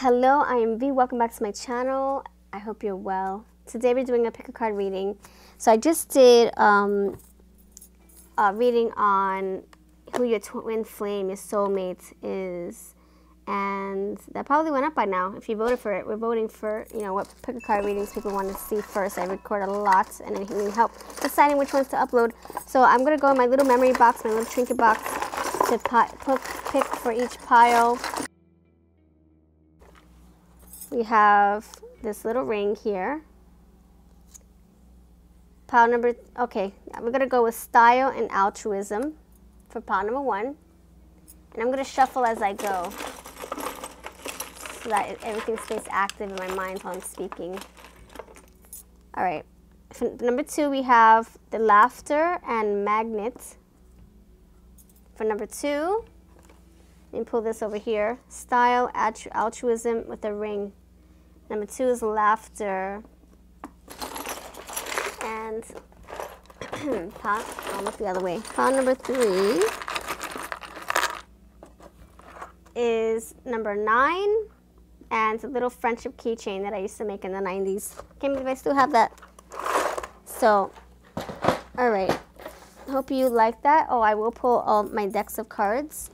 Hello, I am V. Welcome back to my channel. I hope you're well. Today we're doing a pick a card reading. So I just did um, a reading on who your twin flame, your soulmate is. And that probably went up by now if you voted for it. We're voting for, you know, what pick a card readings people want to see first. I record a lot and I need help deciding which ones to upload. So I'm going to go in my little memory box, my little trinket box to pick for each pile. We have this little ring here. Pile number, okay, we're to go with style and altruism for pile number one. And I'm to shuffle as I go so that everything stays active in my mind while I'm speaking. All right. For number two, we have the laughter and magnet. For number two, me pull this over here. Style, altruism with a ring. Number two is laughter. And pot, I'll look the other way. Pot number three is number nine. And a little friendship keychain that I used to make in the 90s. Can't believe I still have that. So, all right. Hope you like that. Oh, I will pull all my decks of cards.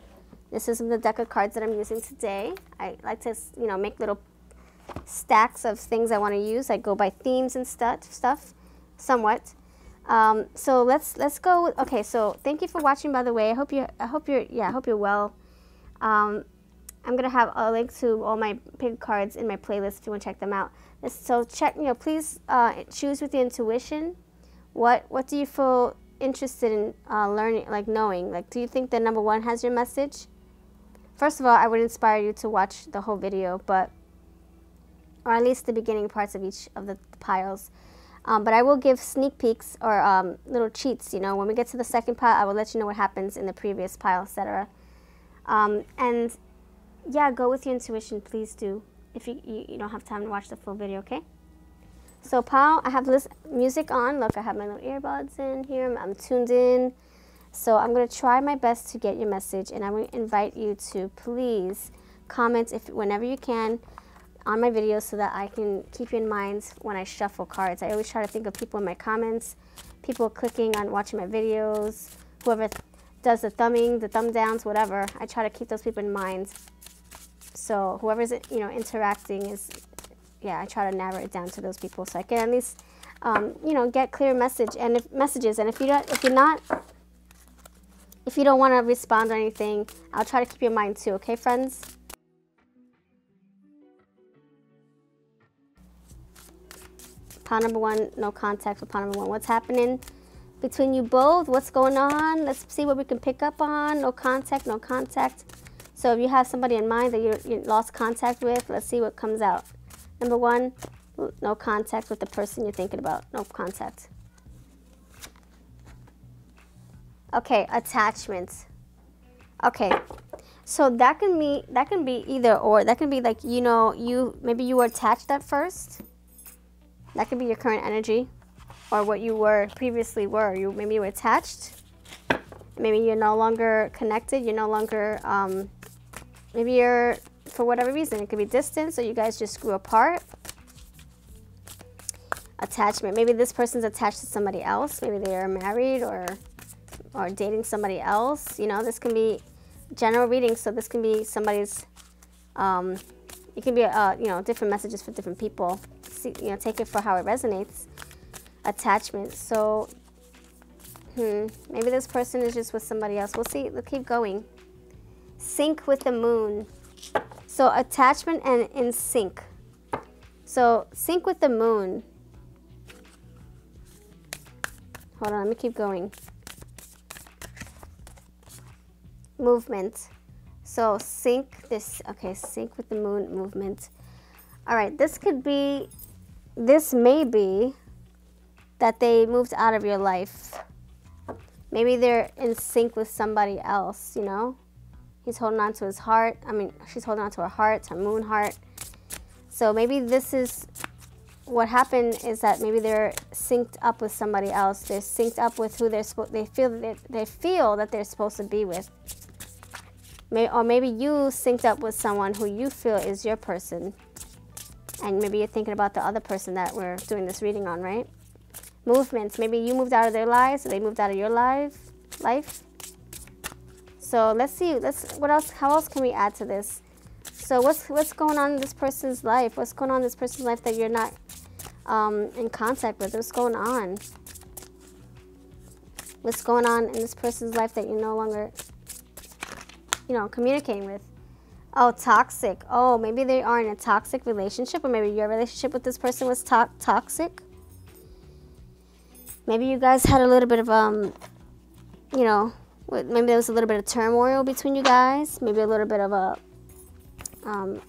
This is the deck of cards that I'm using today. I like to, you know, make little stacks of things I want to use. I go by themes and stuff, stuff, somewhat. Um, so let's let's go. Okay, so thank you for watching. By the way, I hope you I hope you're yeah I hope you're well. Um, I'm gonna have a link to all my pick cards in my playlist if you want to check them out. So check you know please uh, choose with your intuition. What what do you feel interested in uh, learning, like knowing? Like, do you think that number one has your message? First of all, I would inspire you to watch the whole video, but, or at least the beginning parts of each of the piles. Um, but I will give sneak peeks or um, little cheats, you know, when we get to the second pile, I will let you know what happens in the previous pile, etc. Um, and yeah, go with your intuition, please do, if you, you, you don't have time to watch the full video, okay? So Paul, I have this music on. Look, I have my little earbuds in here. I'm tuned in. So I'm going to try my best to get your message, and I'm going to invite you to please comment if whenever you can on my videos so that I can keep you in mind when I shuffle cards. I always try to think of people in my comments, people clicking on watching my videos, whoever does the thumbing, the thumb downs, whatever. I try to keep those people in mind. So whoever's you know interacting is yeah, I try to narrow it down to those people so I can at least, um, you know, get clear message and if, messages. And if you don't, if you're not, if you don't want to respond or anything, I'll try to keep your mind too. Okay, friends. Pile number one, no contact with pile number one. What's happening between you both? What's going on? Let's see what we can pick up on. No contact, no contact. So if you have somebody in mind that you, you lost contact with, let's see what comes out. Number one, no contact with the person you're thinking about. No contact. Okay, attachments. Okay, so that can be that can be either or. That can be like you know you maybe you were attached at first. That could be your current energy, or what you were previously were. You maybe you were attached. Maybe you're no longer connected. You're no longer. Um, maybe you're for whatever reason. It could be distance, or you guys just grew apart. Attachment. Maybe this person's attached to somebody else. Maybe they are married or or dating somebody else. You know, this can be general reading, so this can be somebody's. Um, it can be uh, you know different messages for different people. See, you know, take it for how it resonates. Attachment. So, hmm, maybe this person is just with somebody else. We'll see. We'll keep going. Sync with the moon. So attachment and in sync. So sync with the moon. Hold on, let me keep going. Movement. So sync this, okay, sync with the moon movement. All right, this could be, this may be that they moved out of your life. Maybe they're in sync with somebody else, you know? He's holding on to his heart. I mean, she's holding on to her heart, her moon heart. So maybe this is what happened is that maybe they're synced up with somebody else. They're synced up with who they're supposed. They feel that they feel that they're supposed to be with. May, or maybe you synced up with someone who you feel is your person. And maybe you're thinking about the other person that we're doing this reading on, right? Movements. Maybe you moved out of their lives, or they moved out of your life. Life. So let's see. Let's. What else? How else can we add to this? So what's what's going on in this person's life? What's going on in this person's life that you're not um, in contact with? What's going on? What's going on in this person's life that you're no longer, you know, communicating with? Oh, toxic. Oh, maybe they are in a toxic relationship, or maybe your relationship with this person was to toxic. Maybe you guys had a little bit of, um, you know, maybe there was a little bit of turmoil between you guys. Maybe a little bit of a, um,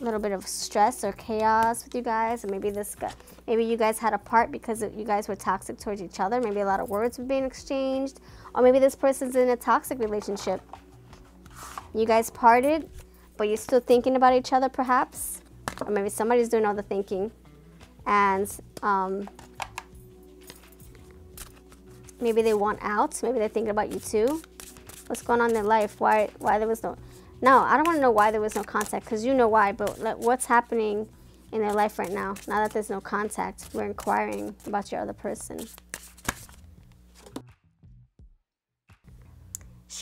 little bit of stress or chaos with you guys, or maybe this guy, maybe you guys had a part because you guys were toxic towards each other. Maybe a lot of words were being exchanged, or maybe this person's in a toxic relationship. You guys parted but you're still thinking about each other perhaps, or maybe somebody's doing all the thinking, and um, maybe they want out, maybe they're thinking about you too. What's going on in their life? Why, why there was no, no, I don't want to know why there was no contact, because you know why, but what's happening in their life right now, now that there's no contact, we're inquiring about your other person.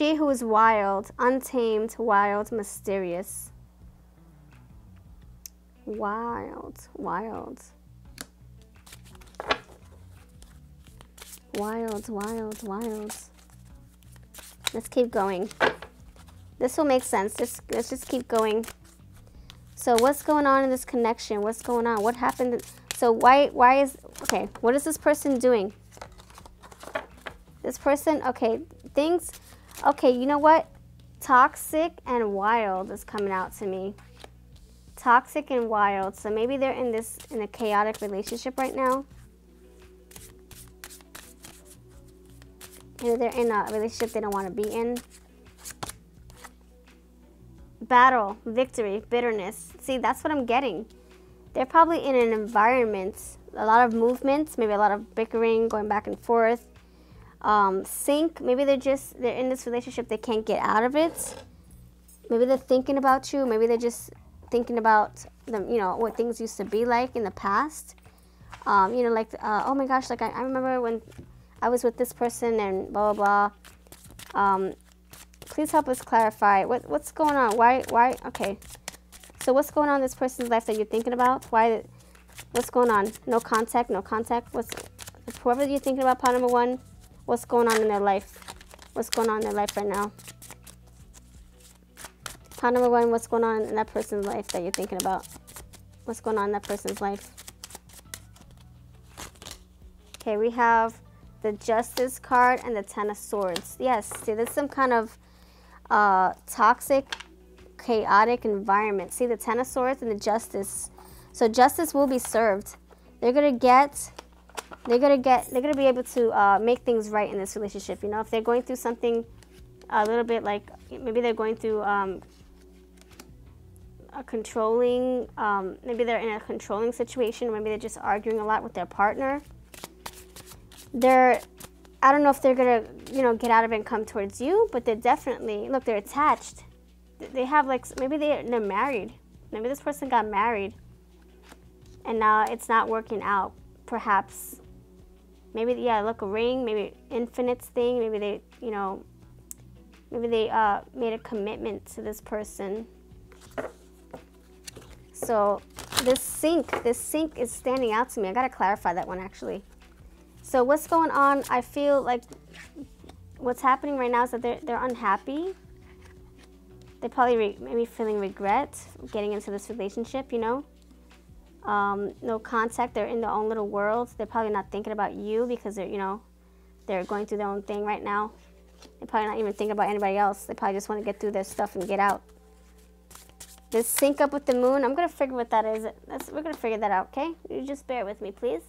She who is wild, untamed, wild, mysterious. Wild, wild. Wild, wild, wild. Let's keep going. This will make sense. Just, let's just keep going. So what's going on in this connection? What's going on? What happened? So why, why is, okay, what is this person doing? This person, okay, things, Okay, you know what? Toxic and wild is coming out to me. Toxic and wild. So maybe they're in this in a chaotic relationship right now. Maybe they're in a relationship they don't want to be in. Battle, victory, bitterness. See, that's what I'm getting. They're probably in an environment, a lot of movements, maybe a lot of bickering, going back and forth um, sync. Maybe they're just they're in this relationship they can't get out of it. Maybe they're thinking about you. Maybe they're just thinking about them. You know what things used to be like in the past. Um, you know, like uh, oh my gosh, like I, I, remember when I was with this person and blah blah blah. Um, please help us clarify what what's going on. Why why okay. So what's going on in this person's life that you're thinking about? Why? What's going on? No contact. No contact. What's whoever you're thinking about? Part number one what's going on in their life. What's going on in their life right now. Part number one, what's going on in that person's life that you're thinking about? What's going on in that person's life? Okay, we have the Justice card and the Ten of Swords. Yes, see, there's some kind of uh, toxic, chaotic environment. See, the Ten of Swords and the Justice. So justice will be served. They're going to get they're gonna get they're gonna be able to uh, make things right in this relationship. You know, if they're going through something a little bit like maybe they're going through um, a controlling, um, maybe they're in a controlling situation. Maybe they're just arguing a lot with their partner. They're I don't know if they're gonna you know get out of it and come towards you, but they're definitely look they're attached. They have like maybe they they're married. Maybe this person got married, and now it's not working out. Perhaps maybe yeah look a ring maybe infinite thing maybe they you know maybe they uh, made a commitment to this person. So this sync this sync is standing out to me. I gotta clarify that one actually. So what's going on? I feel like what's happening right now is that they're, they're unhappy. They're probably maybe feeling regret getting into this relationship you know um, no contact. They're in their own little worlds. They're probably not thinking about you because they're, you know, they're going through their own thing right now. They're probably not even thinking about anybody else. They probably just want to get through their stuff and get out. This sync up with the moon, I'm going to figure what that is. That's, we're going to figure that out, okay? You just bear with me, please.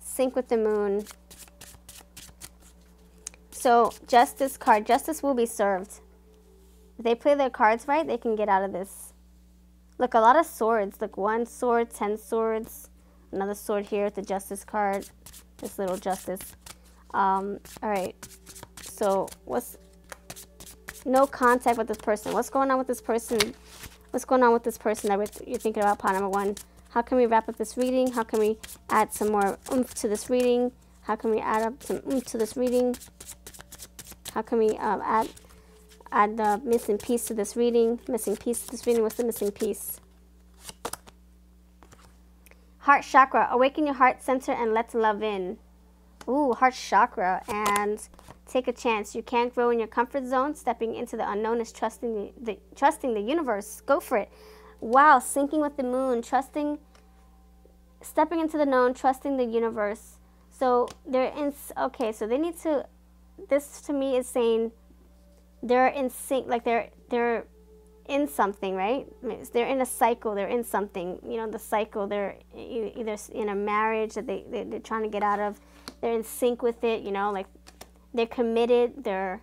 Sync with the moon. So, justice card. Justice will be served. If they play their cards right, they can get out of this Look, a lot of swords. Look, one sword, ten swords. Another sword here, the justice card. This little justice. Um, all right. So what's no contact with this person. What's going on with this person? What's going on with this person that you're thinking about, pot number one? How can we wrap up this reading? How can we add some more oomph to this reading? How can we add up some oomph to this reading? How can we um, add add the missing piece to this reading? Missing piece to this reading. What's the missing piece? Heart chakra. Awaken your heart center and let love in. Ooh, heart chakra. And take a chance. You can't grow in your comfort zone. Stepping into the unknown is trusting the, the trusting the universe. Go for it. Wow, syncing with the moon, trusting, stepping into the known, trusting the universe. So they're in, okay, so they need to, this to me is saying they're in sync, like they're, they're in something, right? They're in a cycle, they're in something, you know, the cycle, they're either in a marriage that they, they, they're trying to get out of, they're in sync with it, you know, like they're committed, they're,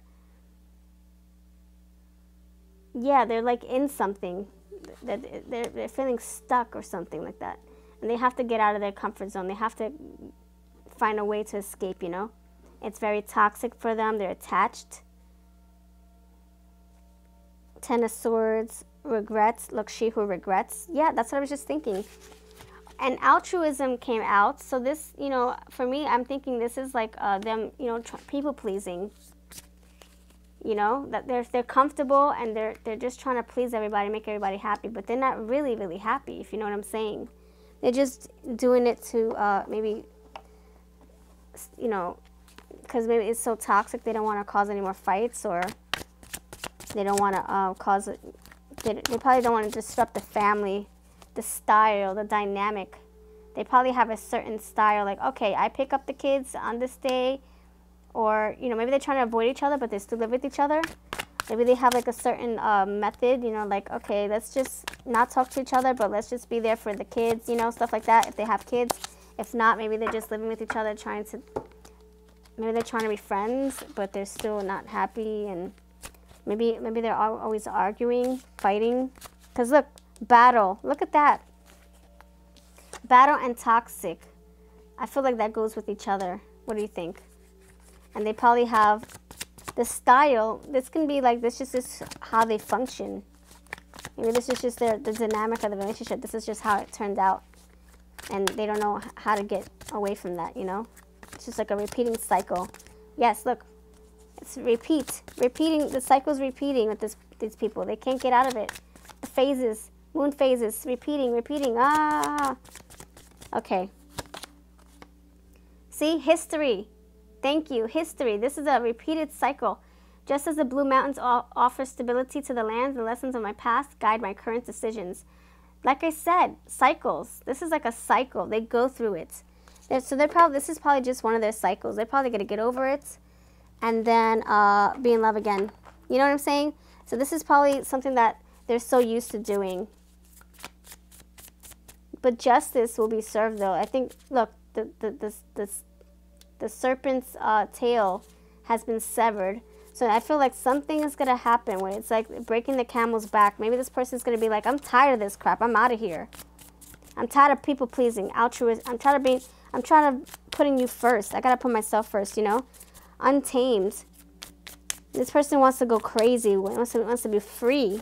yeah, they're like in something that they're, they're feeling stuck or something like that. And they have to get out of their comfort zone. They have to find a way to escape, you know? It's very toxic for them. They're attached. Ten of Swords, regrets. Look, she who regrets. Yeah, that's what I was just thinking. And altruism came out. So this, you know, for me, I'm thinking this is like uh, them, you know, people pleasing you know that they're they're comfortable and they're they're just trying to please everybody make everybody happy but they're not really really happy if you know what i'm saying they're just doing it to uh, maybe you know because maybe it's so toxic they don't want to cause any more fights or they don't want to uh, cause it they, they probably don't want to disrupt the family the style the dynamic. They probably have a certain style like okay i pick up the kids on this day or you know maybe they're trying to avoid each other but they still live with each other. Maybe they have like a certain uh, method you know like okay let's just not talk to each other but let's just be there for the kids you know stuff like that if they have kids. If not maybe they're just living with each other trying to maybe they're trying to be friends but they're still not happy and maybe maybe they're always arguing fighting because look battle look at that battle and toxic i feel like that goes with each other what do you think and they probably have the style. This can be like this. Just is how they function. Maybe this is just the, the dynamic of the relationship. This is just how it turned out, and they don't know how to get away from that. You know, it's just like a repeating cycle. Yes, look, it's repeat, repeating. The cycle's repeating with this these people. They can't get out of it. The phases, moon phases, repeating, repeating. Ah. Okay. See, history. Thank you. History. This is a repeated cycle. Just as the Blue Mountains offer stability to the land, the lessons of my past guide my current decisions. Like I said, cycles. This is like a cycle. They go through it. So they're probably this is probably just one of their cycles. They're probably gonna get over it, and then uh, be in love again. You know what I'm saying? So this is probably something that they're so used to doing. But justice will be served, though. I think. Look, the the this this the serpent's uh, tail has been severed. So I feel like something is going to happen where it's like breaking the camel's back. Maybe this person's going to be like, I'm tired of this crap. I'm out of here. I'm tired of people pleasing, altruist. I'm tired of being, I'm trying to putting you first. I got to put myself first, you know? Untamed. This person wants to go crazy, wants to, wants to be free.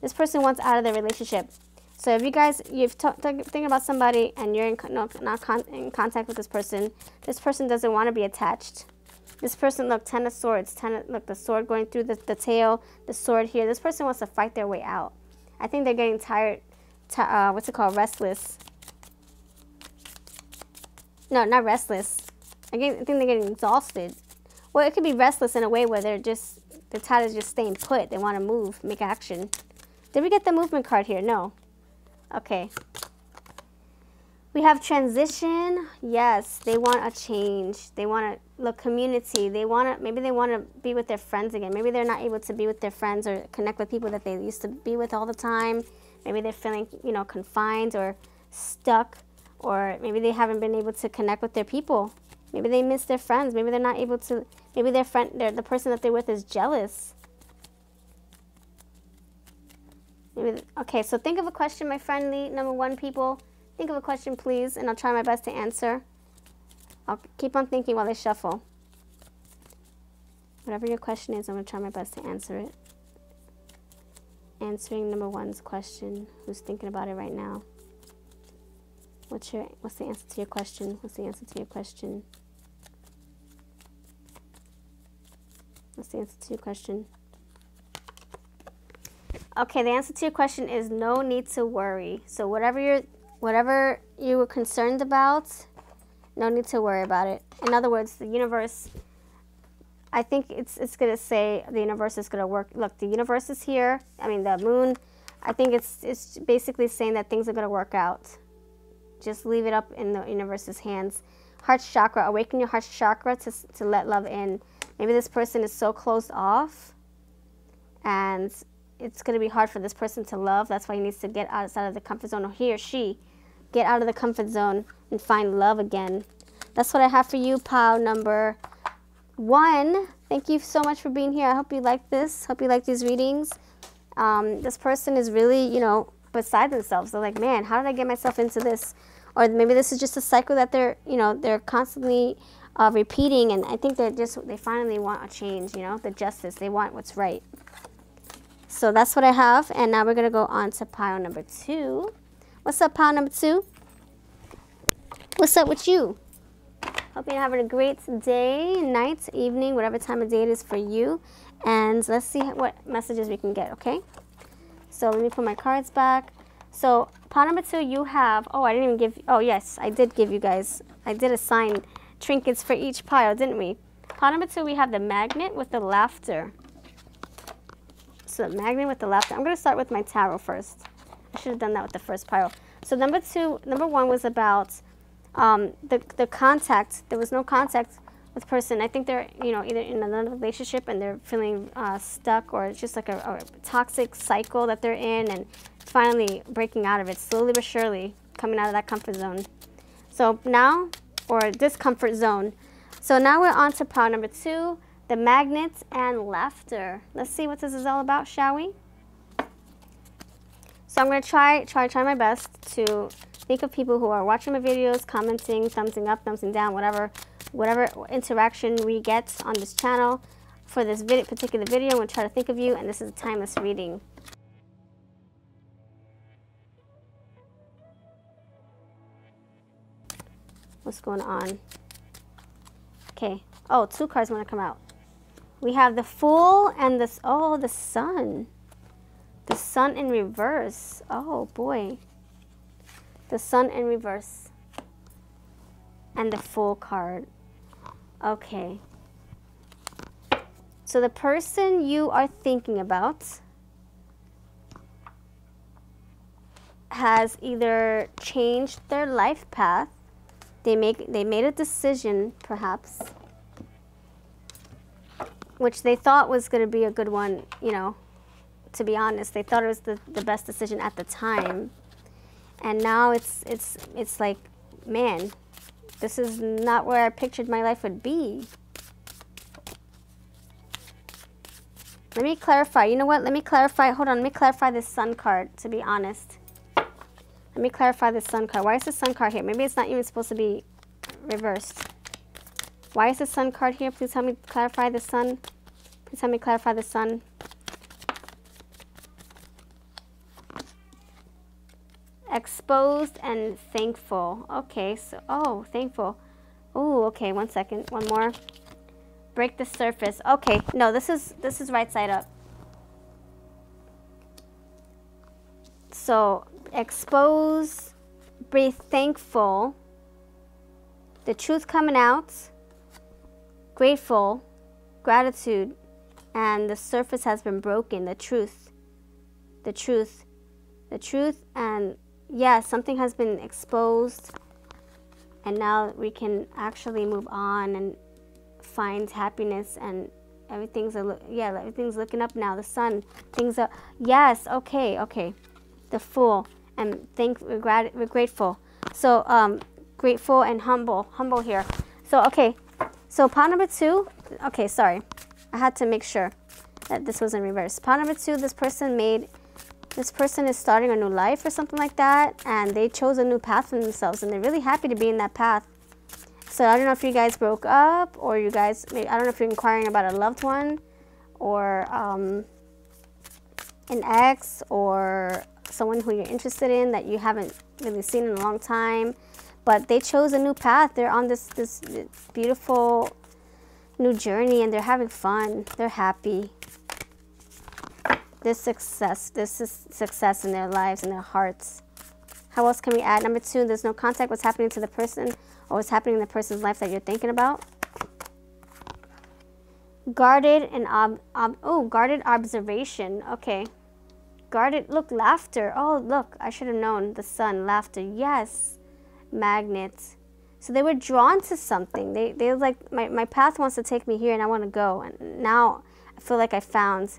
This person wants out of the relationship. So if you guys, you've thinking about somebody and you're in, no, not con in contact with this person, this person doesn't want to be attached. This person, look, ten of swords, ten of, look, the sword going through the, the tail, the sword here. This person wants to fight their way out. I think they're getting tired, uh, what's it called, restless. No, not restless. I, think they're getting exhausted. Well, it could be restless in a way where they're just, they're tired of just staying put. They want to move, make action. Did we get the movement card here? No. Okay. We have transition. Yes, they want a change. They want to look community. They want to maybe they want to be with their friends again. Maybe they're not able to be with their friends or connect with people that they used to be with all the time. Maybe they're feeling, you know, confined or stuck or maybe they haven't been able to connect with their people. Maybe they miss their friends. Maybe they're not able to maybe their friend the person that they're with is jealous Maybe, Okay, so think of a question, my friendly number one people. Think of a question, please, and I'll try my best to answer. I'll keep on thinking while they shuffle. Whatever your question is, I'm going to try my best to answer it. Answering number one's question. Who's thinking about it right now? What's your what's the answer to your question? What's the answer to your question? What's the answer to your question? Okay, the answer to your question is no need to worry. So whatever you're whatever you were concerned about, no need to worry about it. In other words, the universe I think it's it's gonna say the universe is gonna work. Look, the universe is here. I mean, the moon. I think it's it's basically saying that things are gonna work out. Just leave it up in the universe's hands. Heart chakra, awaken your heart chakra to to let love in. Maybe this person is so closed off, and it's going to be hard for this person to love. That's why he needs to get outside of the comfort zone, or he or she get out of the comfort zone and find love again. That's what I have for you, pile number one. Thank you so much for being here. I hope you like this. Hope you like these readings. Um, this person is really, you know, beside themselves. They're like, man, how did I get myself into this? Or maybe this is just a cycle that they're, you know, they're constantly uh, repeating. And I think they just, they finally want a change, you know, the justice. They want what's right. So that's what I have. And now we're going to go on to pile number two. What's up, pile number two? What's up with you? Hope you're having a great day, night, evening, whatever time of day it is for you. And let's see what messages we can get, okay? So let me put my cards back. So pile number two, you have, oh, I didn't even give, oh, yes, I did give you guys, I did assign trinkets for each pile, didn't we? Pile number two, we have the magnet with the laughter. So the magnet with the laughter. I'm going to start with my tarot first. I should have done that with the first pile. So number two, number one was about um, the, the contact. There was no contact with person. I think they're, you know, either in another relationship and they're feeling uh, stuck or it's just like a, a, toxic cycle that they're in and finally breaking out of it, slowly but surely coming out of that comfort zone. So now, or discomfort zone. So now we're on to pile number two the magnets and laughter. Let's see what this is all about, shall we? So I'm to try, try, try my best to think of people who are watching my videos, commenting, thumbsing up, thumbsing down, whatever, whatever interaction we get on this channel for this particular video. I'm to try to think of you, and this is a timeless reading. What's going on? Okay. Oh, two cards want to come out. We have the Fool and this, oh, the Sun. The Sun in reverse. Oh, boy. The Sun in reverse. And the Fool card. Okay. So the person you are thinking about has either changed their life path, they make they made a decision perhaps which they thought was going to be a good one, you know, to be honest. They thought it was the, the best decision at the time. And now it's, it's, it's like, man, this is not where I pictured my life would be. Let me clarify. You know what? Let me clarify. Hold on. Let me clarify this sun card, to be honest. Let me clarify the sun card. Why is the sun card here? Maybe it's not even supposed to be reversed. Why is the sun card here? Please help me clarify the sun. Please help me clarify the sun. Exposed and thankful. Okay, so, oh, thankful. Oh, okay, one second, one more. Break the surface. Okay, no, this is, this is right side up. So, expose, be thankful, the truth coming out, grateful, gratitude, and the surface has been broken, the truth, the truth, the truth, and yeah, something has been exposed, and now we can actually move on and find happiness and everything's a yeah everything's looking up now the sun things are yes okay okay the fool and thank we're, grateful so um grateful and humble humble here so okay so pile number two okay sorry I had to make sure that this was in reverse. Pile number two, this person made, this person is starting a new life or something like that, and they chose a new path for themselves, and they're really happy to be in that path. So I don't know if you guys broke up or you guys, I don't know if you're inquiring about a loved one or um, an ex or someone who you're interested in that you haven't really seen in a long time. But they chose a new path. They're on this, this beautiful new journey and they're having fun. They're happy. This success, this is success in their lives and their hearts. How else can we add? Number two, there's no contact. What's happening to the person or what's happening in the person's life that you're thinking about. Guarded and ob, ob oh, guarded observation. Okay. Guarded, look, laughter. Oh, look, I should have known. The sun, laughter. Yes. Magnets. So they were drawn to something. They, they like, my, my path wants to take me here and I want to go. And now I feel like I found,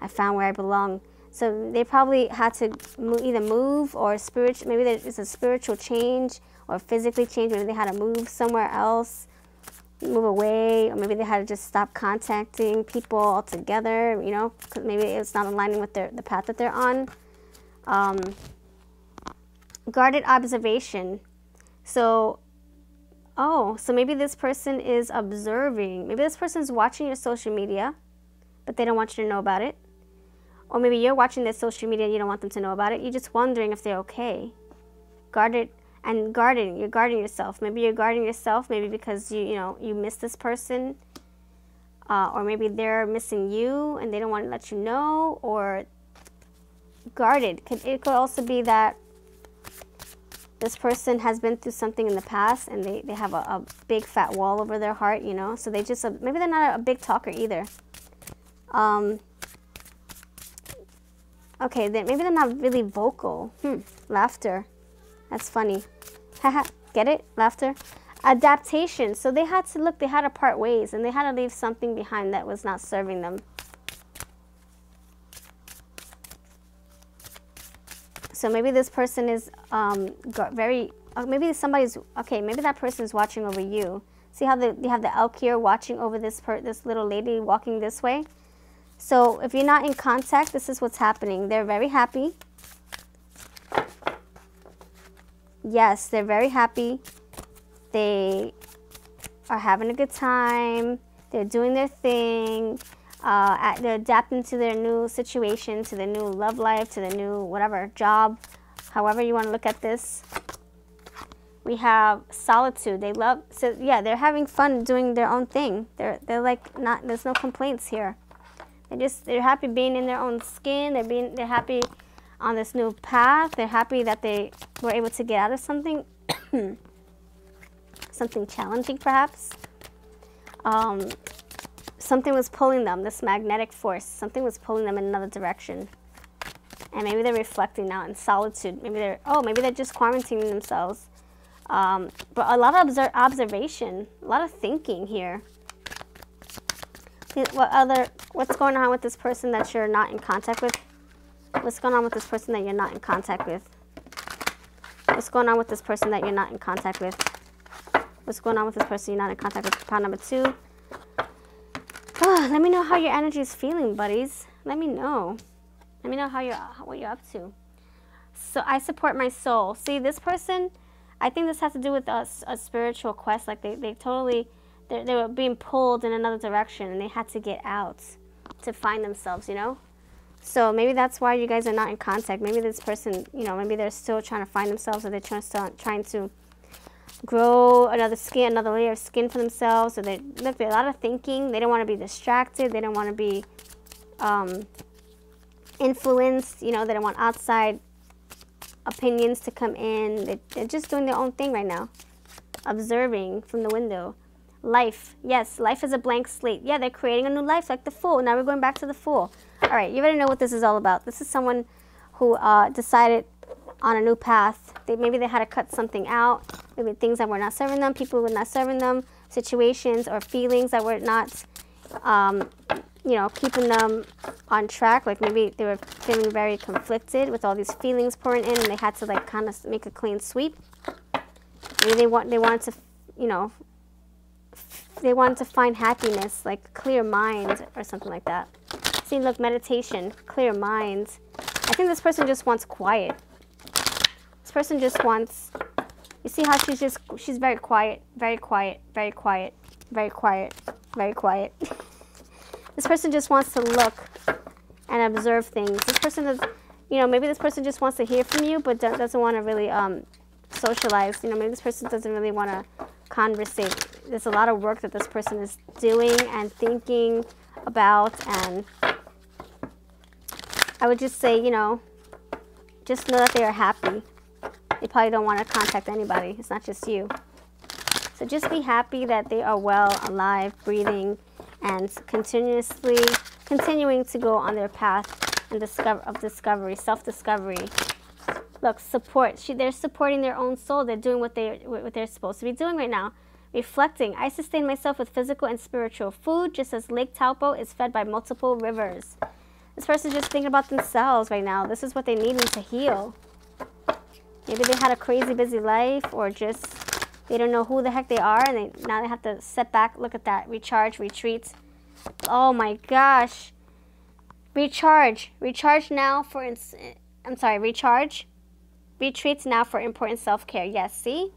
I found where I belong. So they probably had to either move or spiritual, maybe there's a spiritual change or physically change. Maybe they had to move somewhere else, move away, or maybe they had to just stop contacting people altogether, you know, because maybe it's not aligning with their, the path that they're on. Um, guarded observation. So, oh, so maybe this person is observing. Maybe this person is watching your social media, but they don't want you to know about it. Or maybe you're watching their social media and you don't want them to know about it. You're just wondering if they're okay. Guarded and guarding you're guarding yourself. Maybe you're guarding yourself maybe because you you know you miss this person uh, or maybe they're missing you and they don't want to let you know or guarded. It could also be that this person has been through something in the past and they, they have a, a big fat wall over their heart you know? So they just uh, maybe they're not a, a big talker either. Um, okay then maybe they're not really vocal. Hmm laughter that's funny. Haha, get it? Laughter? Adaptation. So they had to look, they had to part ways and they had to leave something behind that was not serving them. So maybe this person is um, very, uh, maybe somebody's, okay, maybe that person is watching over you. See how the, you have the elk here watching over this, per, this little lady walking this way? So if you're not in contact, this is what's happening. They're very happy. Yes, they're very happy. They are having a good time. They're doing their thing. Uh, they're adapting to their new situation, to the new love life, to the new whatever job, however you want to look at this. We have solitude. They love so yeah. They're having fun doing their own thing. They're they're like not. There's no complaints here. They just they're happy being in their own skin. They're being they're happy on this new path. They're happy that they were able to get out of something, something challenging perhaps. Um, something was pulling them, this magnetic force, something was pulling them in another direction. And maybe they're reflecting now in solitude. Maybe they're, oh, maybe they're just quarantining themselves. Um, but a lot of obser observation, a lot of thinking here. What other, what's going on with this person that you're not in contact with? What's going on with this person that you're not in contact with? What's going on with this person that you're not in contact with? What's going on with this person you're not in contact with? Pile number two. Oh, let me know how your energy is feeling, buddies. Let me know. Let me know how you're, what you're up to. So I support my soul. See, this person, I think this has to do with a, a spiritual quest. Like they, they totally, they, they were being pulled in another direction and they had to get out to find themselves, you know? So maybe that's why you guys are not in contact. Maybe this person, you know, maybe they're still trying to find themselves or they're trying to, trying to grow another skin, another layer of skin for themselves. So they look, there's a lot of thinking. They don't want to be distracted. They don't want to be um, influenced. You know, they don't want outside opinions to come in. They, they're just doing their own thing right now, observing from the window. Life, yes, life is a blank slate. Yeah, they're creating a new life like the Fool. Now we're going back to the Fool. All right, you already know what this is all about. This is someone who uh, decided on a new path. They, maybe they had to cut something out, maybe things that were not serving them, people were not serving them, situations or feelings that were not, um, you know, keeping them on track. Like maybe they were feeling very conflicted with all these feelings pouring in, and they had to like kind of make a clean sweep. Maybe they want they wanted to, you know, they wanted to find happiness, like clear mind or something like that. See, look, meditation, clear mind. I think this person just wants quiet. This person just wants You see how she's just, she's very quiet, very quiet, very quiet, very quiet, very quiet. this person just wants to look and observe things. This person does, you know, maybe this person just wants to hear from you, but doesn't want to really um, socialize. You know, maybe this person doesn't really want to conversate. There's a lot of work that this person is doing and thinking about, and I would just say, you know, just know that they are happy. They probably don't want to contact anybody. It's not just you. So just be happy that they are well, alive, breathing, and continuously continuing to go on their path and discover of discovery, self-discovery. Look, support. She, they're supporting their own soul. They're doing what they what they're supposed to be doing right now. Reflecting. I sustain myself with physical and spiritual food, just as Lake Taupo is fed by multiple rivers. This person's just thinking about themselves right now. This is what they need to heal. Maybe they had a crazy busy life or just they don't know who the heck they are and they, now they have to step back, look at that, recharge, retreat. Oh my gosh. Recharge. Recharge now for, I'm sorry, recharge. Retreats now for important self-care. Yes, see?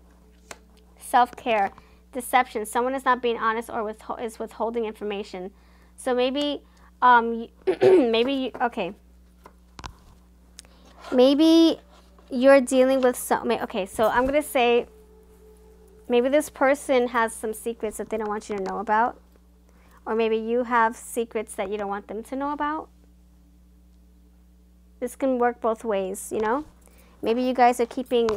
Self-care. Deception. Someone is not being honest or with, is withholding information. So maybe, um, maybe, okay. Maybe you're dealing with some, okay, so I'm going to say maybe this person has some secrets that they don't want you to know about. Or maybe you have secrets that you don't want them to know about. This can work both ways, you know? Maybe you guys are keeping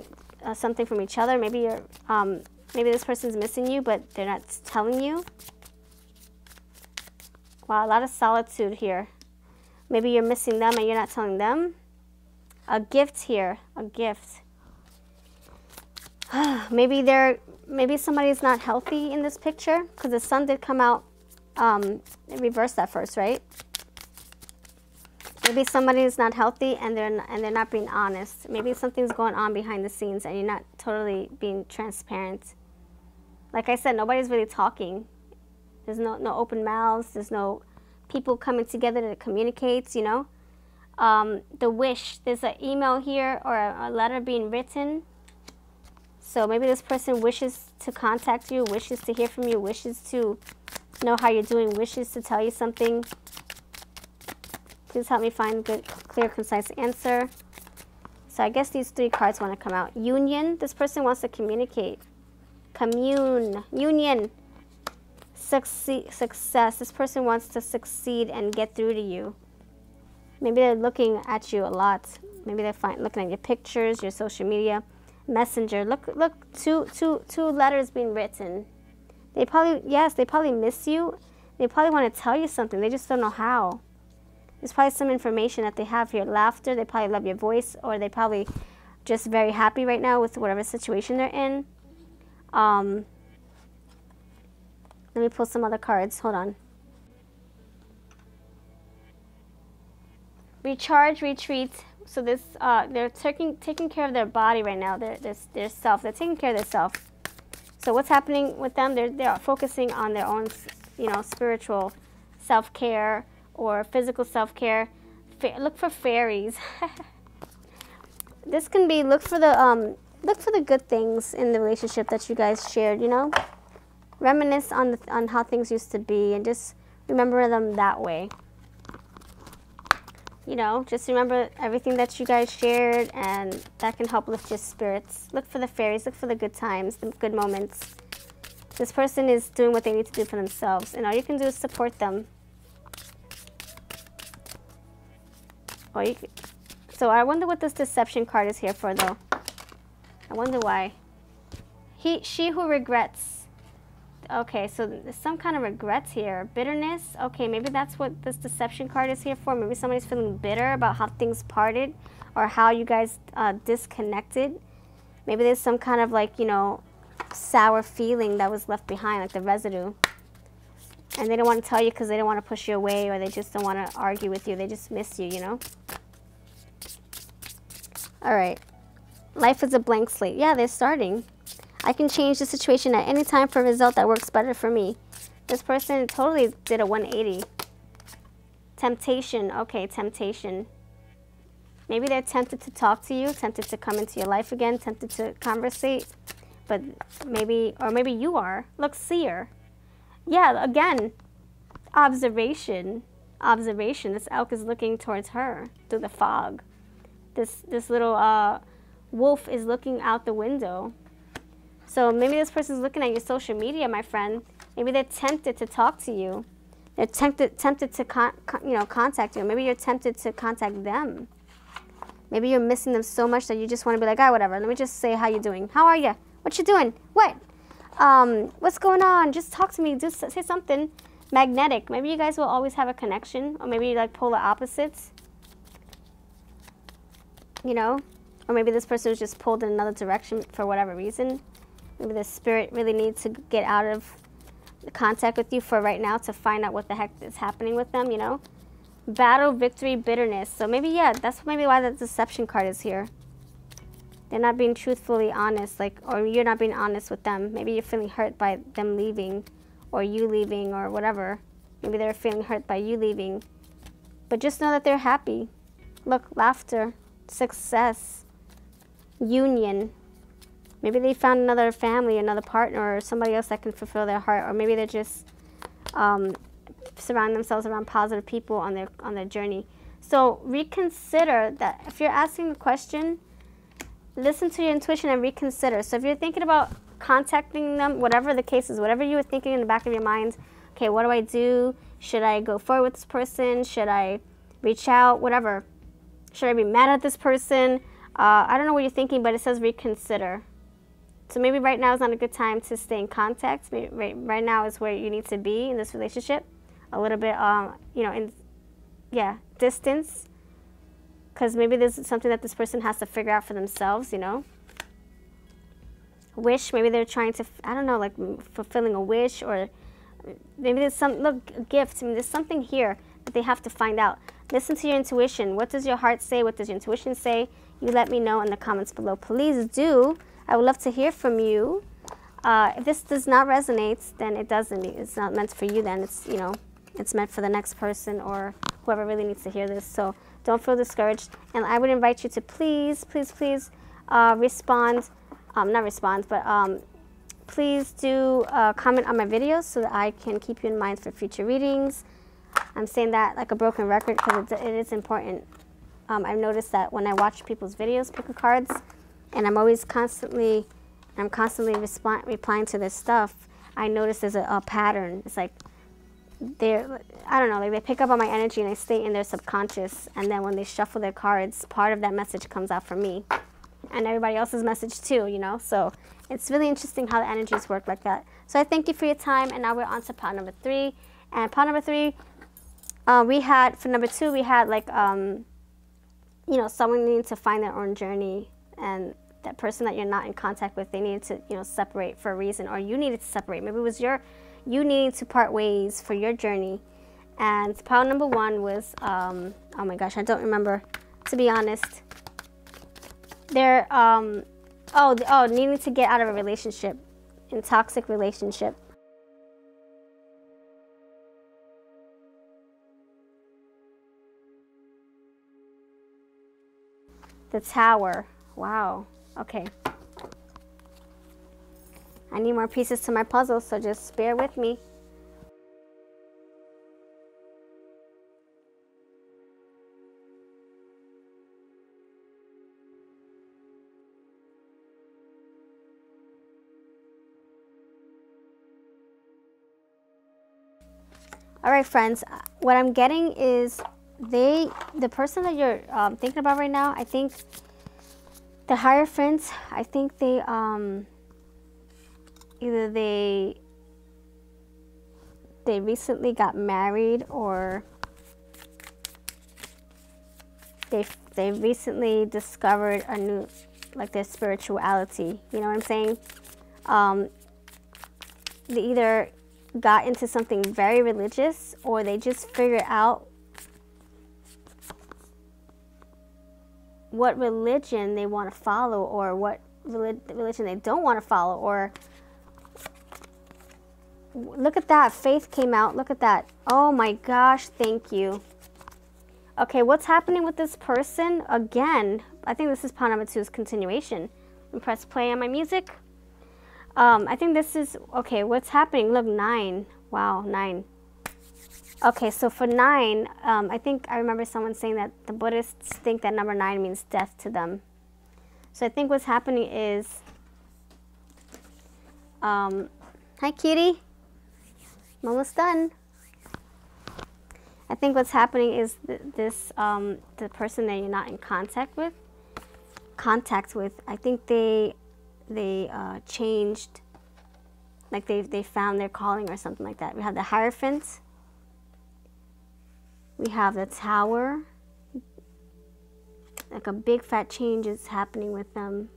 uh, something from each other. Maybe you're, um, maybe this person's missing you, but they're not telling you. Wow, a lot of solitude here. Maybe you're missing them and you're not telling them a gift here, a gift. maybe they're maybe somebody's not healthy in this picture because the sun did come out um, reverse that first, right? Maybe somebody is not healthy and they're not, and they're not being honest. Maybe something's going on behind the scenes and you're not totally being transparent. Like I said, nobody's really talking. There's no no open mouths. There's no people coming together to communicate. You know um, the wish. There's an email here or a, a letter being written. So maybe this person wishes to contact you, wishes to hear from you, wishes to know how you're doing, wishes to tell you something. Please help me find a good, clear, concise answer. So I guess these three cards want to come out. Union. This person wants to communicate. Commune. Union. Succeed, success. This person wants to succeed and get through to you. Maybe they're looking at you a lot. Maybe they're looking at your pictures, your social media, messenger. Look, look, two, two, two letters being written. They probably, yes, they probably miss you. They probably want to tell you something. They just don't know how. There's probably some information that they have here. laughter. They probably love your voice, or they probably just very happy right now with whatever situation they're in. Um, let me pull some other cards. Hold on. recharge, retreat. So this, uh, they're taking taking care of their body right now. Their their their self. They're taking care of their self. So what's happening with them? They're they're focusing on their own, you know, spiritual self care or physical self care. look for fairies. this can be look for the um look for the good things in the relationship that you guys shared. You know, reminisce on the, on how things used to be and just remember them that way you know, just remember everything that you guys shared and that can help lift your spirits. Look for the fairies, look for the good times, the good moments. This person is doing what they need to do for themselves and all you can do is support them. Or you so I wonder what this deception card is here for though. I wonder why. He, she who regrets Okay, so some kind of regrets here. Bitterness. Okay, maybe that's what this deception card is here for. Maybe somebody's feeling bitter about how things parted or how you guys uh, disconnected. Maybe there's some kind of like, you know, sour feeling that was left behind, like the residue. And they don't want to tell you because they don't want to push you away or they just don't want to argue with you. They just miss you, you know? All right. Life is a blank slate. Yeah, they're starting. I can change the situation at any time for a result that works better for me. This person totally did a 180. Temptation. Okay, temptation. Maybe they're tempted to talk to you, tempted to come into your life again, tempted to conversate. but maybe, or maybe you are. Look, seer. Yeah, again, observation. Observation. This elk is looking towards her through the fog. This, this little uh, wolf is looking out the window. So maybe this person's looking at your social media, my friend. Maybe they're tempted to talk to you. They're tempted, tempted to con, con, you know, contact you. Maybe you're tempted to contact them. Maybe you're missing them so much that you just want to be like, ah, whatever. Let me just say how you doing. How are you? What you doing? What? Um, what's going on? Just talk to me. Just say something magnetic. Maybe you guys will always have a connection, or maybe you like polar opposites. You know, or maybe this person was just pulled in another direction for whatever reason. Maybe the spirit really needs to get out of contact with you for right now to find out what the heck is happening with them, you know? Battle, victory, bitterness. So maybe, yeah, that's maybe why the deception card is here. They're not being truthfully honest, like, or you're not being honest with them. Maybe you're feeling hurt by them leaving, or you leaving, or whatever. Maybe they're feeling hurt by you leaving. But just know that they're happy. Look, laughter, success, union, Maybe they found another family, another partner, or somebody else that can fulfill their heart, or maybe they're just um, surround themselves around positive people on their on their journey. So reconsider that if you're asking a question, listen to your intuition and reconsider. So if you're thinking about contacting them, whatever the case is, whatever you were thinking in the back of your mind, okay, what do I do? Should I go forward with this person? Should I reach out? Whatever. Should I be mad at this person? Uh, I don't know what you're thinking, but it says reconsider. So maybe right now is not a good time to stay in contact. Maybe right, right now is where you need to be in this relationship. A little bit, um, you know, in, yeah, distance. Because maybe this is something that this person has to figure out for themselves, you know. Wish, maybe they're trying to, I don't know, like fulfilling a wish or maybe there's some, look, gifts. I mean, there's something here that they have to find out. Listen to your intuition. What does your heart say? What does your intuition say? You let me know in the comments below. Please do I would love to hear from you. Uh, if this does not resonate, then it doesn't. It's not meant for you. Then it's you know, it's meant for the next person or whoever really needs to hear this. So don't feel discouraged. And I would invite you to please, please, please uh, respond. Um, not respond, but um, please do uh, comment on my videos so that I can keep you in mind for future readings. I'm saying that like a broken record because it, it is important. Um, I've noticed that when I watch people's videos, pick a cards, and I'm always constantly, I'm constantly replying to this stuff. I notice there's a, a pattern. It's like they're, I don't know, like they pick up on my energy and I stay in their subconscious. And then when they shuffle their cards, part of that message comes out for me and everybody else's message too, you know? So it's really interesting how the energies work like that. So I thank you for your time. And now we're on to part number three. And part number three, uh, we had, for number two, we had like, um, you know, someone needing to find their own journey and that person that you're not in contact with, they needed to, you know, separate for a reason, or you needed to separate. Maybe it was your, you needed to part ways for your journey. And pile number one was, um, oh my gosh, I don't remember, to be honest. They're, um, oh, oh, needing to get out of a relationship, in toxic relationship. The tower. Wow. Okay. I need more pieces to my puzzle, so just bear with me. All right, friends, what I'm getting is they, the person that you're um, thinking about right now, I think the higher friends, I think they, um, either they, they recently got married or they, they recently discovered a new, like their spirituality. You know what I'm saying? Um, they either got into something very religious or they just figured out what religion they want to follow or what religion they don't want to follow or look at that faith came out look at that oh my gosh thank you okay what's happening with this person again i think this is number two's continuation and press play on my music Um, I think this is okay. What's happening? Look, nine. Wow, nine. Okay, so for nine, um, I think I remember someone saying that the Buddhists think that number nine means death to them. So I think what's happening is, um, hi kitty, I'm almost done. I think what's happening is th this, um, the person that you're not in contact with, contact with, I think they, they uh, changed, like they, they found their calling or something like that. We have the Hierophant, we have the Tower, like a big fat change is happening with them.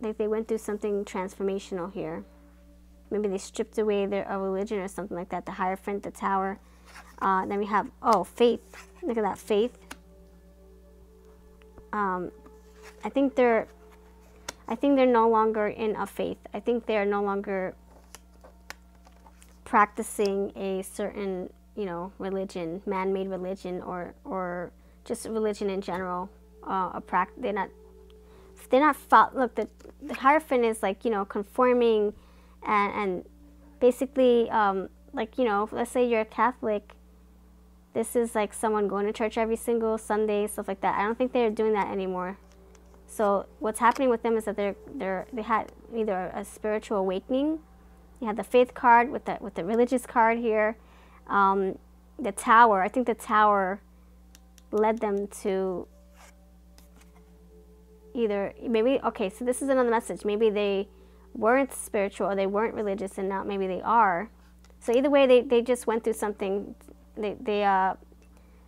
Like they went through something transformational here. Maybe they stripped away their a religion or something like that. The Hierophant, the Tower. Uh, then we have, oh, faith. Look at that, faith. Um, I think they're, I think they're no longer in a faith. I think they're no longer practicing a certain you know, religion, man-made religion, or or just religion in general. Uh, a prac- they're not they're not fo- look the, the hierophant is like you know conforming and and basically um, like you know let's say you're a Catholic. This is like someone going to church every single Sunday, stuff like that. I don't think they're doing that anymore. So what's happening with them is that they're they're they had either a spiritual awakening. You have the faith card with the with the religious card here um, the tower, I think the tower led them to either, maybe, okay, so this is another message. Maybe they weren't spiritual or they weren't religious and now maybe they are. So either way, they, they just went through something, they, they uh,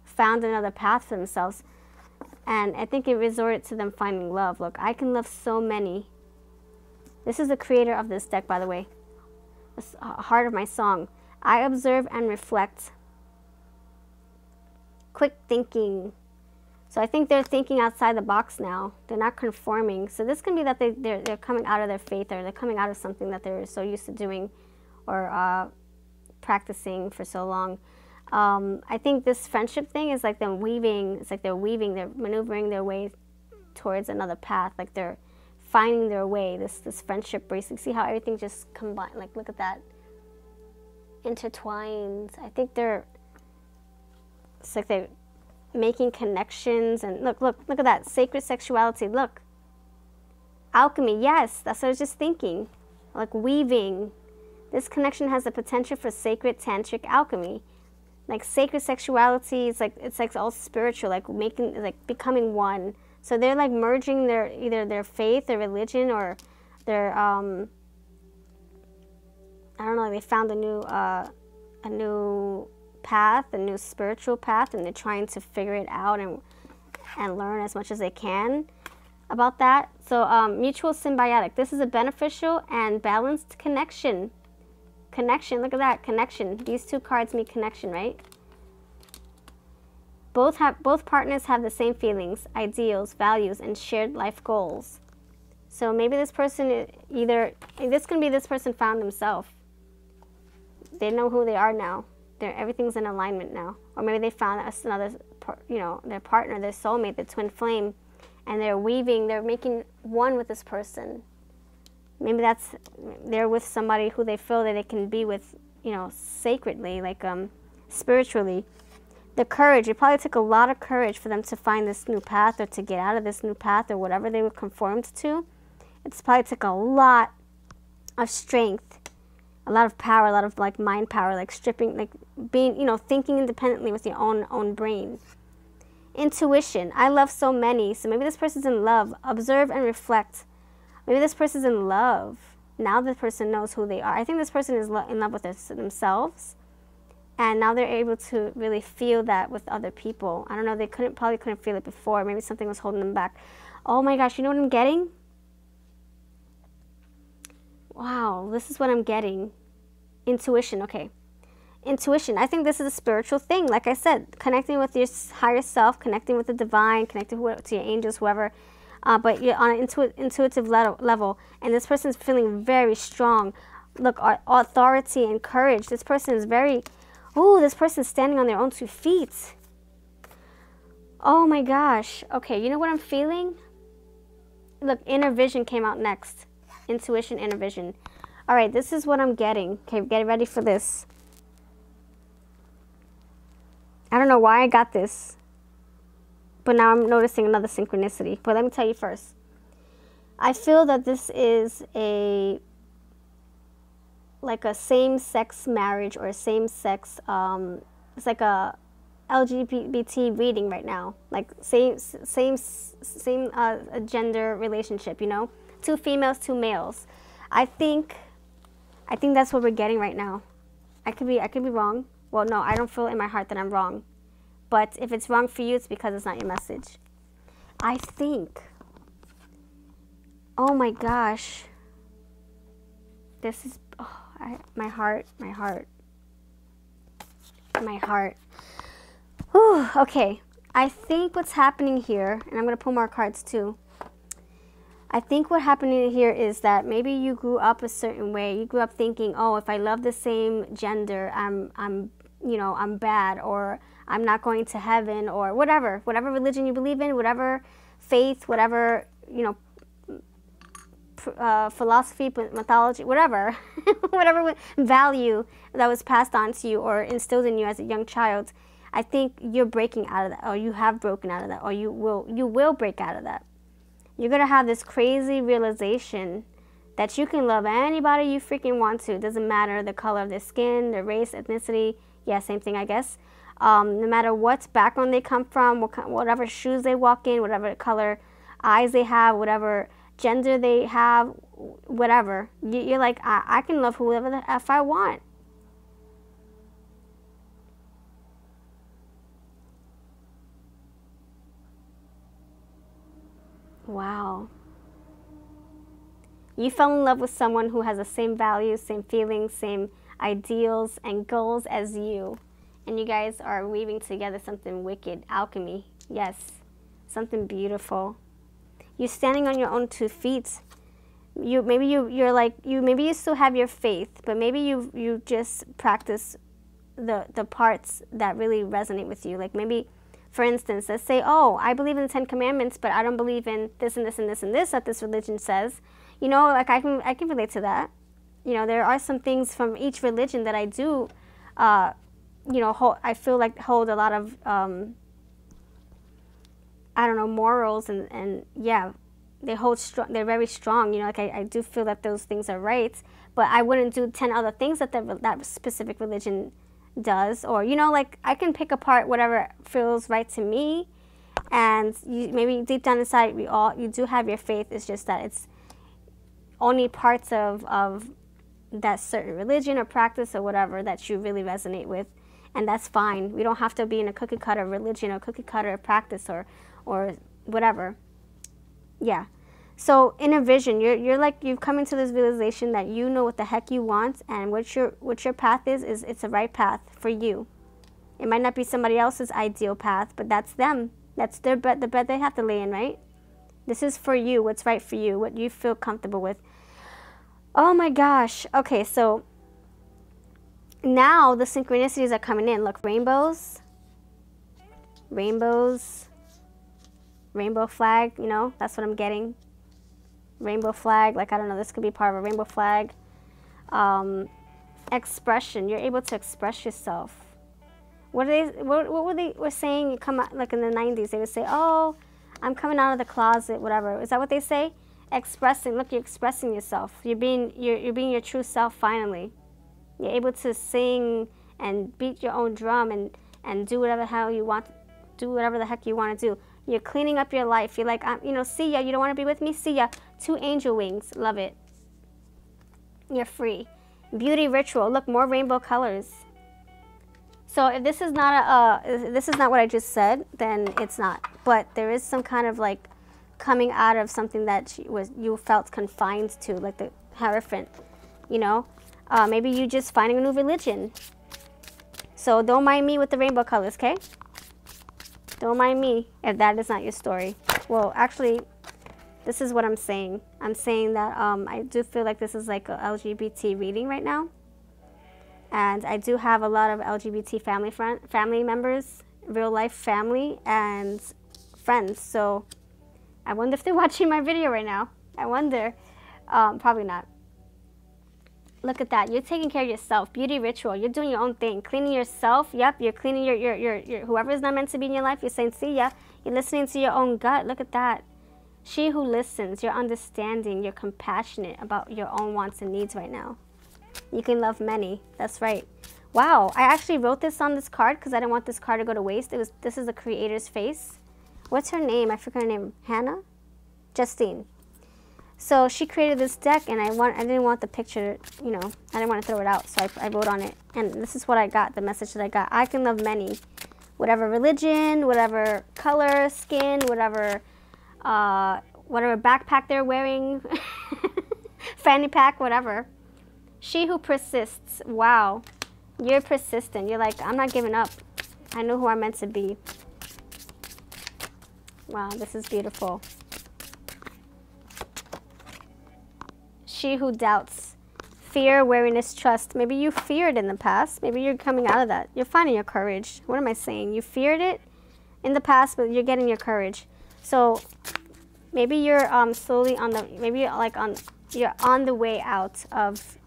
found another path for themselves. And I think it resorted to them finding love. Look, I can love so many. This is the creator of this deck, by the way. The heart of my song. I observe and reflect. Quick thinking. So I think they're thinking outside the box now. They're not conforming. So this can be that they, they're, they're coming out of their faith or they're coming out of something that they're so used to doing or uh, practicing for so long. Um, I think this friendship thing is like them weaving, it's like they're weaving, they're maneuvering their way towards another path. Like they're finding their way, this, this friendship bracelet. See how everything just combined, like look at that intertwines. I think they're it's like they're making connections and look, look, look at that sacred sexuality. Look, alchemy. Yes, that's what I was just thinking. Like weaving. This connection has the potential for sacred tantric alchemy. Like sacred sexuality it's like it's like all spiritual, like making like becoming one. So they're like merging their either their faith, their religion, or their um, I don't know, they found a new, uh, a new path, a new spiritual path, and they're trying to figure it out and, and learn as much as they can about that. So um, mutual symbiotic. This is a beneficial and balanced connection. Connection, look at that, connection. These two cards mean connection, right? Both, have, both partners have the same feelings, ideals, values, and shared life goals. So maybe this person either, this can be this person found themselves they know who they are now. They're, everything's in alignment now. Or maybe they found us another, you know, their partner, their soulmate, the twin flame, and they're weaving, they're making one with this person. Maybe that's, they're with somebody who they feel that they can be with, you know, sacredly, like um, spiritually. The courage, it probably took a lot of courage for them to find this new path or to get out of this new path or whatever they were conformed to. It's probably took a lot of strength a lot of power, a lot of like mind power, like stripping, like being, you know, thinking independently with your own own brain. Intuition. I love so many. So maybe this person's in love. Observe and reflect. Maybe this person's in love. Now the person knows who they are. I think this person is lo in love with this, themselves. And now they're able to really feel that with other people. I don't know, they couldn't probably couldn't feel it before. Maybe something was holding them back. Oh my gosh, you know what I'm getting? Wow, this is what I'm getting. Intuition, okay. Intuition, I think this is a spiritual thing. Like I said, connecting with your higher self, connecting with the divine, connecting to your angels, whoever. Uh, but you're on an intu intuitive level, and this person's feeling very strong. Look, authority and courage. This person is very, oh, this person is standing on their own two feet. Oh my gosh. Okay, you know what I'm feeling? look, inner vision came out next. Intuition, inner vision. All right, this is what I'm getting. Okay, get ready for this. I don't know why I got this, but now I'm noticing another synchronicity. But let me tell you first. I feel that this is a like a same-sex marriage or same-sex. Um, it's like a LGBT reading right now, like same same same uh, gender relationship. You know, two females, two males. I think, I think that's what we're getting right now. I could be I could be wrong. Well, no, I don't feel in my heart that I'm wrong. But if it's wrong for you, it's because it's not your message. I think. Oh my gosh. This is I, my heart, my heart, my heart. Whew, okay, I think what's happening here, and I'm going to pull more cards too. I think what happening here is that maybe you grew up a certain way. You grew up thinking, oh, if I love the same gender, I'm, I'm, you know, I'm bad, or I'm not going to heaven, or whatever, whatever religion you believe in, whatever faith, whatever, you know, uh, philosophy, mythology, whatever, whatever value that was passed on to you or instilled in you as a young child, I think you're breaking out of that, or you have broken out of that, or you will you will break out of that. You're gonna have this crazy realization that you can love anybody you freaking want to. It doesn't matter the color of their skin, their race, ethnicity. Yeah, same thing, I guess. Um, no matter what background they come from, what, whatever shoes they walk in, whatever color eyes they have, whatever gender they have, whatever. You're like, I, I can love whoever the F I want. Wow. You fell in love with someone who has the same values, same feelings, same ideals and goals as you. And you guys are weaving together something wicked, alchemy. Yes, something beautiful. You're standing on your own two feet. You maybe you you're like you maybe you still have your faith, but maybe you you just practice the the parts that really resonate with you. Like maybe for instance, let's say, oh, I believe in the Ten Commandments, but I don't believe in this and this and this and this that this religion says. You know, like I can I can relate to that. You know, there are some things from each religion that I do, uh, you know, hold, I feel like hold a lot of, um, I don't know, morals and, and yeah, they hold strong. They're very strong. You know, like I, I do feel that those things are right, but I wouldn't do ten other things that the, that specific religion does or you know like i can pick apart whatever feels right to me and you, maybe deep down inside we all you do have your faith it's just that it's only parts of of that certain religion or practice or whatever that you really resonate with and that's fine we don't have to be in a cookie cutter religion or cookie cutter practice or or whatever yeah so in a vision, you're, you're like you've come into this realization that you know what the heck you want and what your what your path is is it's the right path for you. It might not be somebody else's ideal path, but that's them. That's their bed the bed they have to lay in, right? This is for you, what's right for you, what you feel comfortable with. Oh my gosh. Okay, so now the synchronicities are coming in. Look, rainbows. Rainbows. Rainbow flag, you know, that's what I'm getting rainbow flag, like I don't know, this could be part of a rainbow flag. Um, expression, you're able to express yourself. What are they? What, what were they were saying? You come out like in the '90s, they would say, "Oh, I'm coming out of the closet," whatever. Is that what they say? Expressing. Look, you're expressing yourself. You're being you're, you're being your true self. Finally, you're able to sing and beat your own drum and and do whatever the hell you want, do whatever the heck you want to do. You're cleaning up your life. You're like, you know, see ya. You don't want to be with me? See ya. Two angel wings. Love it. You're free. Beauty ritual. Look, more rainbow colors. So if this is not a, uh, this is not what I just said, then it's not. But there is some kind of like coming out of something that was you felt confined to, like the Hierophant. You know, uh, maybe you just finding a new religion. So don't mind me with the rainbow colors, okay? Don't mind me if that is not your story. Well, actually, this is what I'm saying. I'm saying that um, I do feel like this is like a LGBT reading right now. And I do have a lot of LGBT family family members, real life family and friends. So I wonder if they're watching my video right now. I wonder. Um, probably not. Look at that. You're taking care of yourself. Beauty ritual. You're doing your own thing. Cleaning yourself. Yep. You're cleaning your, your, your, your whoever is not meant to be in your life. You're saying, see ya. You're listening to your own gut. Look at that. She who listens, you're understanding, you're compassionate about your own wants and needs right now. You can love many. That's right. Wow, I actually wrote this on this card because I didn't want this card to go to waste. It was this is the creator's face. What's her name? I forget her name. Hannah? Justine. So she created this deck and I want I didn't want the picture, you know, I didn't want to throw it out. So I, I wrote on it. And this is what I got, the message that I got. I can love many. Whatever religion, whatever color, skin, whatever uh, whatever backpack they're wearing, fanny pack, whatever. She who persists. Wow. You're persistent. You're like, I'm not giving up. I know who I'm meant to be. Wow, this is beautiful. She who doubts. Fear, wariness, trust. Maybe you feared in the past. Maybe you're coming out of that. You're finding your courage. What am I saying? You feared it in the past, but you're getting your courage. So maybe you're um, slowly on the, maybe like on, you're on the way out of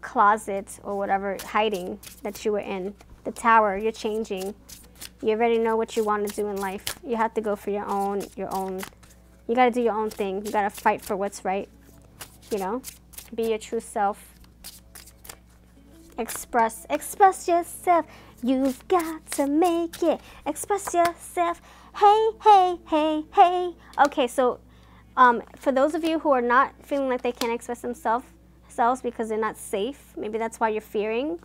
closet or whatever hiding that you were in. The tower, you're changing. You already know what you want to do in life. You have to go for your own, your own, you got to do your own thing. You got to fight for what's right. You know, be your true self. Express, express yourself. You've got to make it. Express yourself. Hey, hey, hey, hey. Okay, so um, for those of you who are not feeling like they can't express themselves because they're not safe, maybe that's why you're fearing.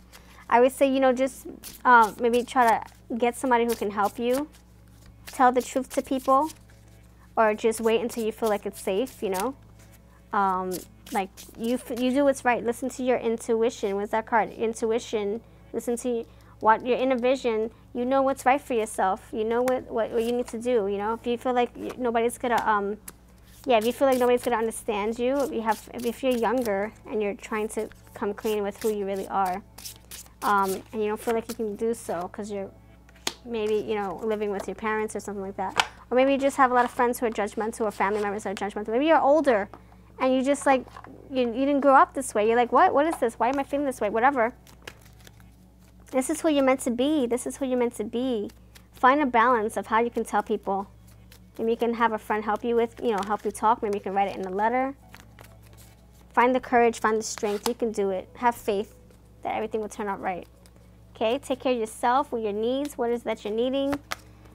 I would say, you know, just uh, maybe try to get somebody who can help you. Tell the truth to people or just wait until you feel like it's safe, you know. Um, like you, you do what's right. Listen to your intuition. What's that card? Intuition. Listen to what your inner vision, you know what's right for yourself. You know what, what, what you need to do. You know, if you feel like nobody's gonna, um, yeah, if you feel like nobody's gonna understand you, if you have, if you're younger and you're trying to come clean with who you really are, um, and you don't feel like you can do so because you're maybe you know living with your parents or something like that, or maybe you just have a lot of friends who are judgmental or family members that are judgmental. Maybe you're older and you just like you, you didn't grow up this way. You're like, what? What is this? Why am I feeling this way? Whatever. This is who you're meant to be. This is who you're meant to be. Find a balance of how you can tell people. Maybe you can have a friend help you with, you know, help you talk. Maybe you can write it in a letter. Find the courage, find the strength. You can do it. Have faith that everything will turn out right. Okay, take care of yourself, with your needs, what is that you're needing.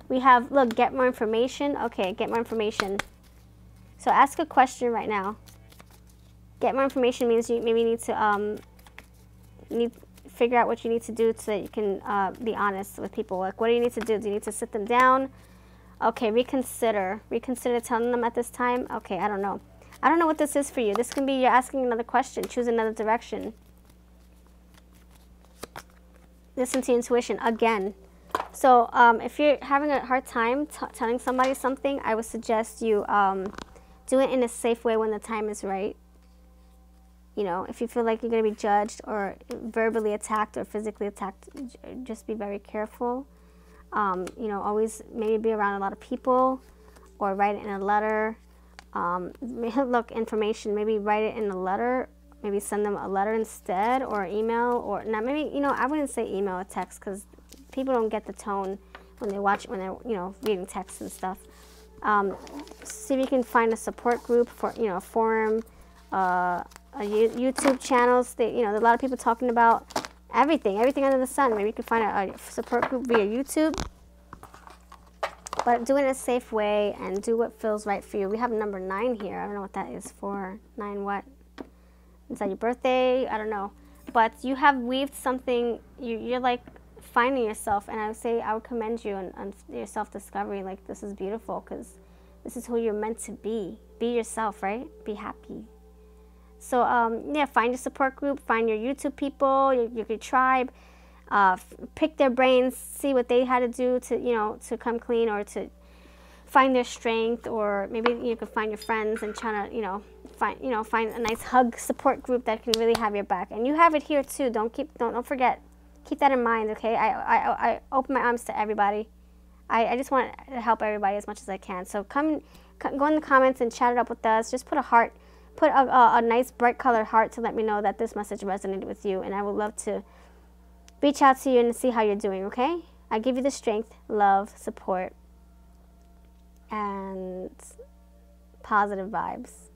We have, look, get more information. Okay, get more information. So ask a question right now. Get more information means you maybe need to um, need figure out what you need to do so that you can uh, be honest with people. Like, what do you need to do? Do you need to sit them down? Okay, reconsider. Reconsider telling them at this time. Okay, I don't know. I don't know what this is for you. This can be you're asking another question. Choose another direction. Listen to intuition again. So um, if you're having a hard time telling somebody something, I would suggest you um, do it in a safe way when the time is right. You know, if you feel like you're going to be judged or verbally attacked or physically attacked, just be very careful. Um, you know, always maybe be around a lot of people or write it in a letter. Um, look, information, maybe write it in a letter. Maybe send them a letter instead or email or not. Maybe, you know, I wouldn't say email or text because people don't get the tone when they watch, when they're, you know, reading texts and stuff. Um, see if you can find a support group for, you know, a forum, uh, uh, YouTube channels. That, you know, a lot of people talking about everything, everything under the sun. Maybe you can find a, a support group via YouTube. But do it in a safe way and do what feels right for you. We have number nine here. I don't know what that is for. Nine what? Is that your birthday? I don't know. But you have weaved something, you, you're like finding yourself. And I would say I would commend you on, on your self-discovery. Like this is beautiful because this is who you're meant to be. Be yourself, right? Be happy. So um, yeah, find your support group, find your YouTube people, your, your tribe, uh, pick their brains, see what they had to do to you know to come clean or to find their strength, or maybe you can find your friends and try to you know find you know find a nice hug support group that can really have your back. And you have it here too. Don't keep don't don't forget. Keep that in mind, okay? I I I open my arms to everybody. I, I just want to help everybody as much as I can. So come, go in the comments and chat it up with us. Just put a heart, put a, a, a nice bright colored heart to let me know that this message resonated with you. And I would love to reach out to you and see how you're doing, okay? I give you the strength, love, support, and positive vibes.